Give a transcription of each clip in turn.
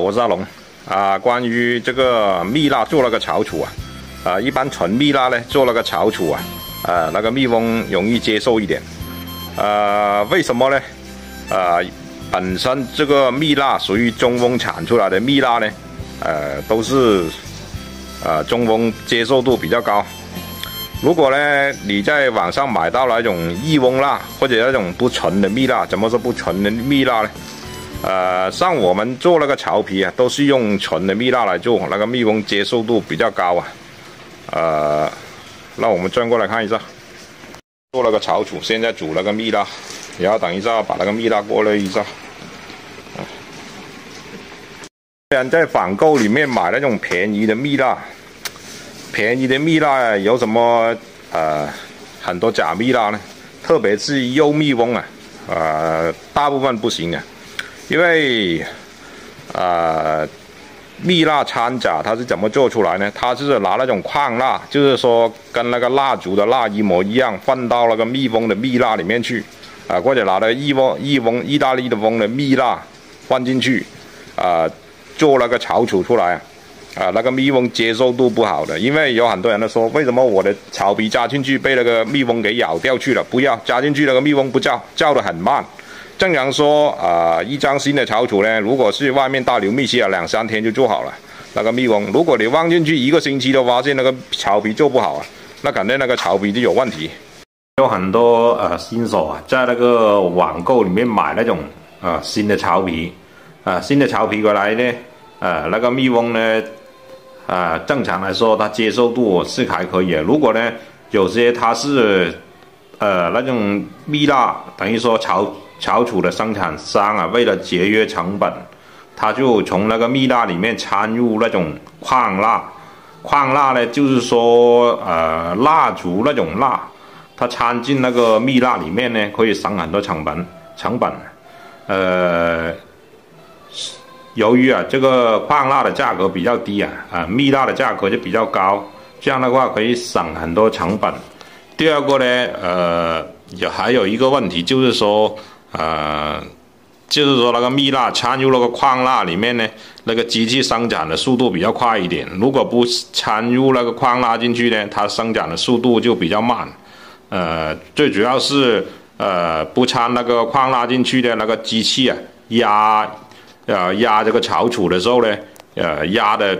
我是阿龙啊。关于这个蜜蜡做了个翘楚啊，啊，一般纯蜜蜡呢做了个翘楚啊，啊，那个蜜蜂容易接受一点。呃，为什么呢？呃，本身这个蜜蜡属于中蜂产出来的蜜蜡呢，呃，都是呃中蜂接受度比较高。如果呢你在网上买到那种异蜂蜡或者那种不纯的蜜蜡，怎么说不纯的蜜蜡呢？呃，像我们做那个巢皮啊，都是用纯的蜜蜡来做，那个蜜蜂接受度比较高啊。呃，那我们转过来看一下，做了个巢楚，现在煮了个蜜蜡，然后等一下把那个蜜蜡过滤一下。虽然在网购里面买那种便宜的蜜蜡，便宜的蜜蜡有什么呃很多假蜜蜡呢？特别是幼蜜蜂啊，呃，大部分不行啊。因为，呃，蜜蜡掺假它是怎么做出来呢？它是拿那种矿蜡，就是说跟那个蜡烛的蜡一模一样，放到那个蜜蜂的蜜蜡里面去，啊，或者拿了意蜂、意蜂、意大利的蜂的蜜蜡放进去，啊，做那个巢储出来，啊，那个蜜蜂接受度不好的，因为有很多人都说，为什么我的草皮加进去被那个蜜蜂给咬掉去了？不要加进去，那个蜜蜂不叫，叫的很慢。正常说，啊，一张新的巢楚呢，如果是外面大流蜜期啊，两三天就做好了。那个蜜蜂，如果你放进去一个星期都发现那个巢皮做不好啊，那肯定那个巢皮就有问题。有很多呃新手啊，在那个网购里面买那种啊新的巢皮，啊新的巢皮过来呢，呃那个蜜蜂呢，啊正常来说它接受度是还可以。如果呢有些它是呃那种蜜蜡，等于说巢。翘楚的生产商啊，为了节约成本，他就从那个蜜蜡里面掺入那种矿蜡。矿蜡呢，就是说，呃，蜡烛那种蜡，它掺进那个蜜蜡里面呢，可以省很多成本。成本，呃，由于啊，这个矿蜡的价格比较低啊，啊，蜜蜡的价格就比较高，这样的话可以省很多成本。第二个呢，呃，也还有一个问题，就是说。呃，就是说那个蜜蜡掺入那个矿蜡里面呢，那个机器生长的速度比较快一点。如果不掺入那个矿蜡进去呢，它生长的速度就比较慢。呃，最主要是呃不掺那个矿蜡进去的那个机器啊，压呃压这个巢楚的时候呢，呃压的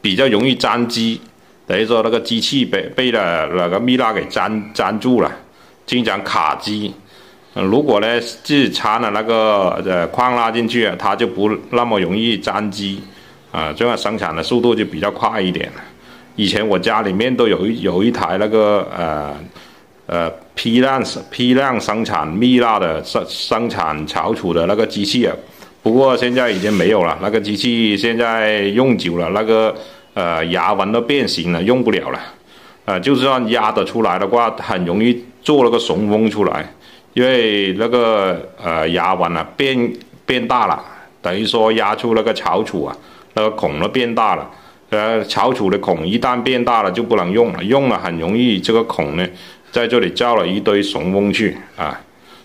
比较容易粘机，等于说那个机器被被了那个蜜蜡给粘粘住了，经常卡机。如果呢是掺了那个呃矿蜡进去，它就不那么容易粘机，啊，这样生产的速度就比较快一点。以前我家里面都有一有一台那个呃呃批量批量生产蜜蜡的生生产翘楚的那个机器啊，不过现在已经没有了。那个机器现在用久了，那个呃牙纹都变形了，用不了了。呃，就算压得出来的话，很容易做那个雄蜂出来。因为那个呃压纹啊变变大了，等于说压出那个巢楚啊，那个孔都变大了。呃，巢楚的孔一旦变大了就不能用了，用了很容易这个孔呢在这里叫了一堆雄蜂去啊。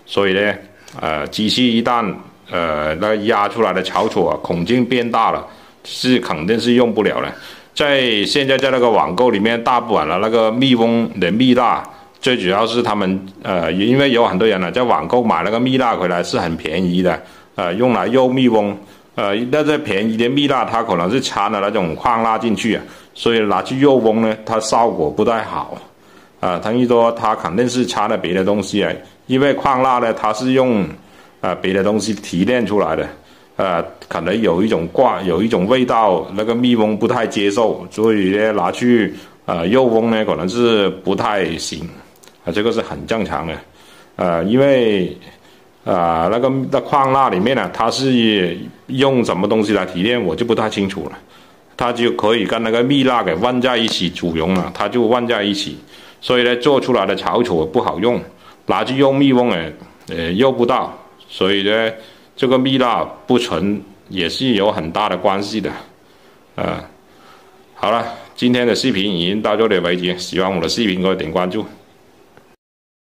所以呢，呃，机器一旦呃那压出来的巢楚啊孔径变大了，是肯定是用不了了。在现在在那个网购里面，大部分的那个蜜蜂的蜜蜡。最主要是他们呃，因为有很多人呢在网购买那个蜜蜡回来是很便宜的，呃，用来诱蜜蜂，呃，那这便宜的蜜蜡它可能是掺了那种矿蜡进去啊，所以拿去诱蜂呢，它效果不太好，啊，等于说它肯定是掺了别的东西啊，因为矿蜡呢它是用啊别的东西提炼出来的，呃，可能有一种挂有一种味道，那个蜜蜂不太接受，所以呢拿去呃诱蜂呢可能是不太行。啊，这个是很正常的，呃，因为啊，那个那矿蜡里面呢，它是用什么东西来提炼，我就不太清楚了。它就可以跟那个蜜蜡给混在一起煮溶了，它就混在一起，所以呢，做出来的草土不好用，拿去用蜜蜂呢，呃，用不到，所以呢，这个蜜蜡不纯也是有很大的关系的，啊，好了，今天的视频已经到这里为止，喜欢我的视频可以点关注。